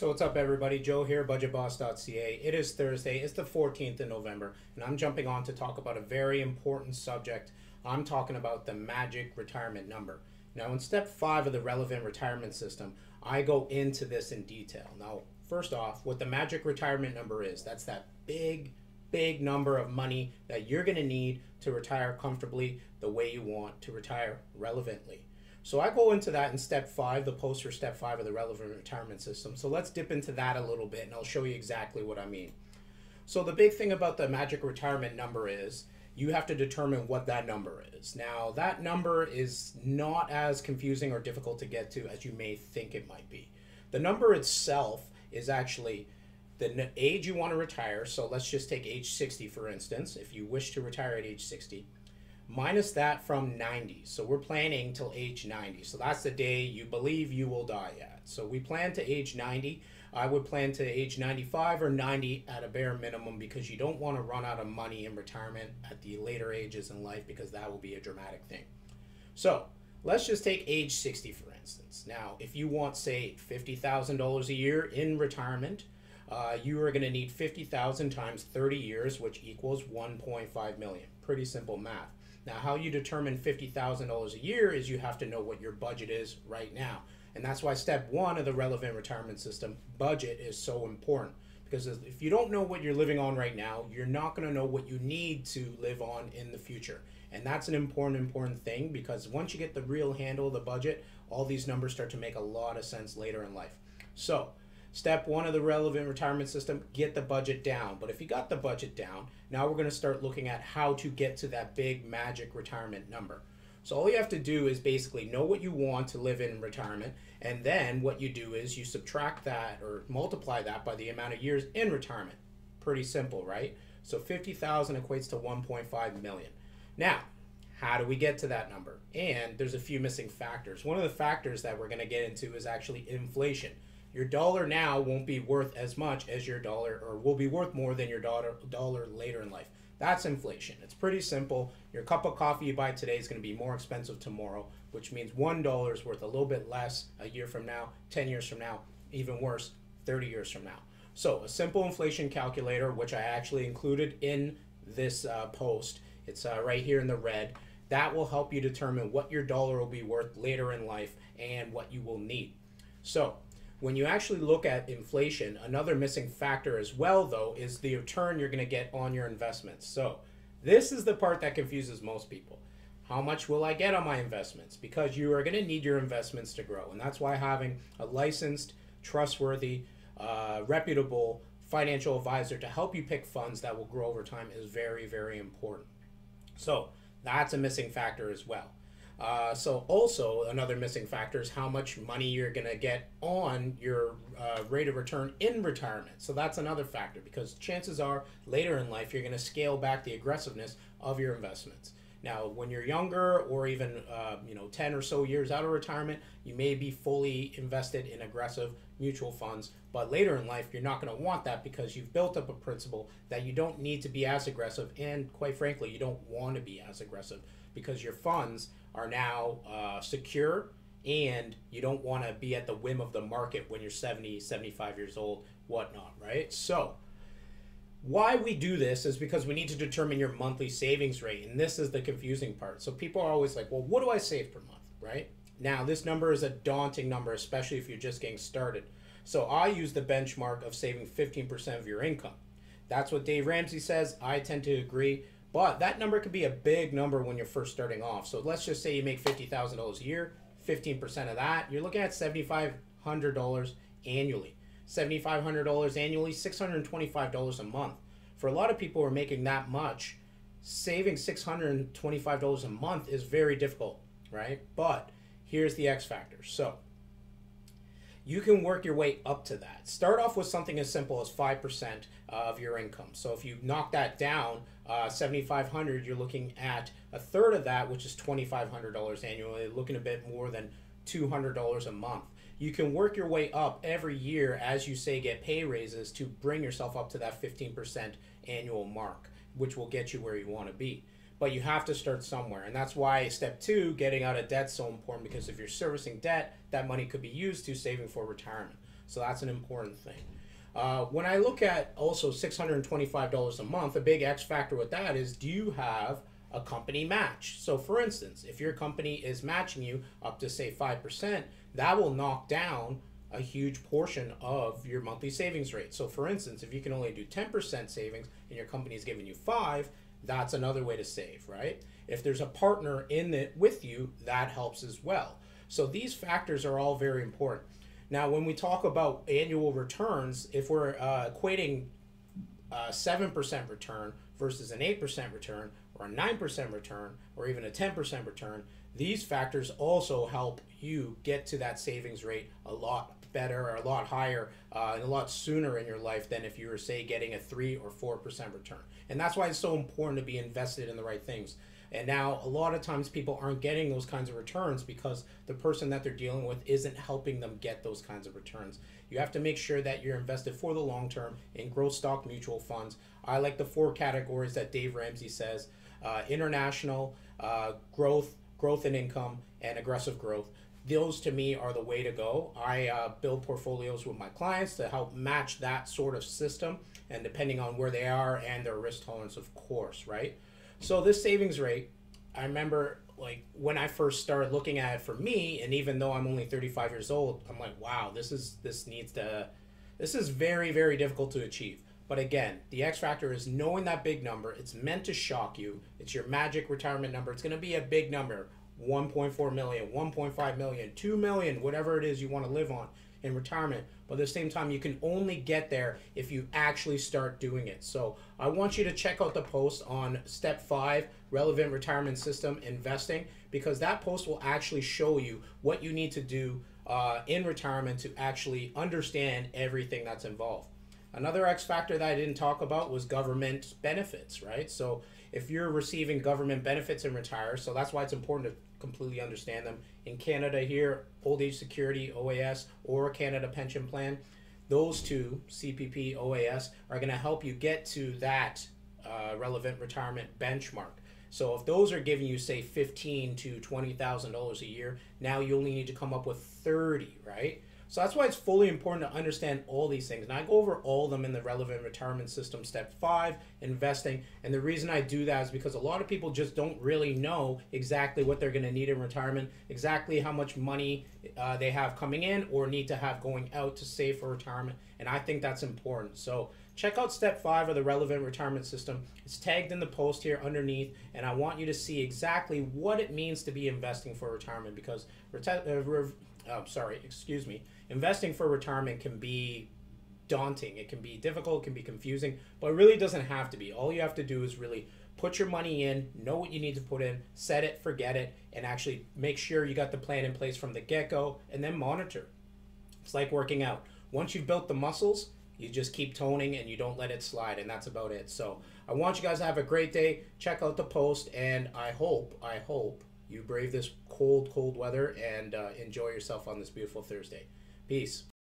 So what's up, everybody? Joe here, BudgetBoss.ca. It is Thursday. It's the 14th of November, and I'm jumping on to talk about a very important subject. I'm talking about the magic retirement number. Now, in step five of the relevant retirement system, I go into this in detail. Now, first off, what the magic retirement number is, that's that big, big number of money that you're going to need to retire comfortably the way you want to retire relevantly. So I go into that in step five, the poster step five of the relevant retirement system. So let's dip into that a little bit and I'll show you exactly what I mean. So the big thing about the magic retirement number is you have to determine what that number is. Now, that number is not as confusing or difficult to get to as you may think it might be. The number itself is actually the age you want to retire. So let's just take age 60 for instance. If you wish to retire at age 60, minus that from 90. So we're planning till age 90. So that's the day you believe you will die at. So we plan to age 90. I would plan to age 95 or 90 at a bare minimum because you don't want to run out of money in retirement at the later ages in life because that will be a dramatic thing. So let's just take age 60 for instance. Now, if you want, say, $50,000 a year in retirement, uh, you are going to need 50,000 times 30 years, which equals 1.5 million. Pretty simple math. Now, how you determine $50,000 a year is you have to know what your budget is right now. And that's why step one of the relevant retirement system, budget, is so important. Because if you don't know what you're living on right now, you're not going to know what you need to live on in the future. And that's an important, important thing because once you get the real handle of the budget, all these numbers start to make a lot of sense later in life. So, Step one of the relevant retirement system, get the budget down. But if you got the budget down, now we're going to start looking at how to get to that big magic retirement number. So all you have to do is basically know what you want to live in retirement, and then what you do is you subtract that or multiply that by the amount of years in retirement. Pretty simple, right? So 50,000 equates to 1.5 million. Now, how do we get to that number? And there's a few missing factors. One of the factors that we're going to get into is actually inflation your dollar now won't be worth as much as your dollar or will be worth more than your dollar dollar later in life. That's inflation. It's pretty simple. Your cup of coffee you buy today is going to be more expensive tomorrow which means one dollar is worth a little bit less a year from now 10 years from now even worse 30 years from now. So a simple inflation calculator which i actually included in this uh, post it's uh, right here in the red that will help you determine what your dollar will be worth later in life and what you will need. So when you actually look at inflation, another missing factor as well, though, is the return you're going to get on your investments. So, this is the part that confuses most people. How much will I get on my investments? Because you are going to need your investments to grow. And that's why having a licensed, trustworthy, uh, reputable financial advisor to help you pick funds that will grow over time is very, very important. So, that's a missing factor as well. Uh, so also another missing factor is how much money you're going to get on your uh, rate of return in retirement. So that's another factor because chances are later in life you're going to scale back the aggressiveness of your investments. Now, when you're younger or even uh, you know 10 or so years out of retirement, you may be fully invested in aggressive mutual funds, but later in life you're not going to want that because you've built up a principal that you don't need to be as aggressive and quite frankly, you don't want to be as aggressive because your funds are now uh, secure and you don't want to be at the whim of the market when you're 70 75 years old whatnot right? So why we do this is because we need to determine your monthly savings rate and this is the confusing part. So people are always like well what do i save per month? Right? Now this number is a daunting number especially if you're just getting started. So i use the benchmark of saving 15% of your income. That's what dave ramsey says. I tend to agree but that number could be a big number when you're first starting off. So let's just say you make $50,000 a year, 15% of that, you're looking at $7,500 annually. $7,500 annually, $625 a month. For a lot of people who are making that much, saving $625 a month is very difficult, right? But here's the X factor. So you can work your way up to that. Start off with something as simple as 5% of your income. So if you knock that down, uh, 7500 you're looking at a third of that, which is $2,500 annually, looking a bit more than $200 a month. You can work your way up every year as you say get pay raises to bring yourself up to that 15% annual mark, which will get you where you want to be but you have to start somewhere. And that's why step two, getting out of debt, is so important because if you're servicing debt, that money could be used to saving for retirement. So that's an important thing. Uh, when I look at also $625 a month, a big X factor with that is do you have a company match? So, for instance, if your company is matching you up to say 5%, that will knock down a huge portion of your monthly savings rate. So, for instance, if you can only do 10% savings and your company is giving you 5 that's another way to save, right? If there's a partner in it with you, that helps as well. So, these factors are all very important. Now, when we talk about annual returns, if we're uh, equating a uh, 7% return versus an 8% return, or a 9% return, or even a 10% return, these factors also help you get to that savings rate a lot better or a lot higher uh, and a lot sooner in your life than if you were, say, getting a 3 or 4% return. And that's why it's so important to be invested in the right things. And now, a lot of times, people aren't getting those kinds of returns because the person that they're dealing with isn't helping them get those kinds of returns. You have to make sure that you're invested for the long term in growth stock mutual funds. I like the four categories that Dave Ramsey says uh, international, uh, growth, growth and income, and aggressive growth. Those to me are the way to go. I uh, build portfolios with my clients to help match that sort of system, and depending on where they are and their risk tolerance, of course, right? So this savings rate, I remember like when I first started looking at it for me, and even though I'm only 35 years old, I'm like, wow, this is this needs to, this is very very difficult to achieve. But again, the X factor is knowing that big number. It's meant to shock you. It's your magic retirement number. It's going to be a big number 1.4 million, 1.5 million, 2 million, whatever it is you want to live on in retirement. But at the same time, you can only get there if you actually start doing it. So I want you to check out the post on step five, relevant retirement system investing, because that post will actually show you what you need to do uh, in retirement to actually understand everything that's involved. Another X factor that I didn't talk about was government benefits, right? So if you're receiving government benefits and retire, so that's why it's important to completely understand them. In Canada here, Old Age Security, OAS, or Canada Pension Plan, those two, CPP, OAS, are going to help you get to that uh, relevant retirement benchmark. So if those are giving you say fifteen to twenty thousand dollars a year, now you only need to come up with thirty, right? So that's why it's fully important to understand all these things. And I go over all of them in the relevant retirement system step five, investing. And the reason I do that is because a lot of people just don't really know exactly what they're going to need in retirement, exactly how much money uh, they have coming in or need to have going out to save for retirement. And I think that's important. So check out step five of the relevant retirement system. It's tagged in the post here underneath, and I want you to see exactly what it means to be investing for retirement because reti- uh, oh, sorry, excuse me, investing for retirement can be daunting. It can be difficult, it can be confusing, but it really doesn't have to be. All you have to do is really put your money in, know what you need to put in, set it, forget it, and actually make sure you got the plan in place from the get go, and then monitor. It's like working out. Once you've built the muscles, you just keep toning and you don't let it slide, and that's about it. So I want you guys to have a great day. Check out the post, and I hope, I hope you brave this cold, cold weather and uh, enjoy yourself on this beautiful Thursday. Peace.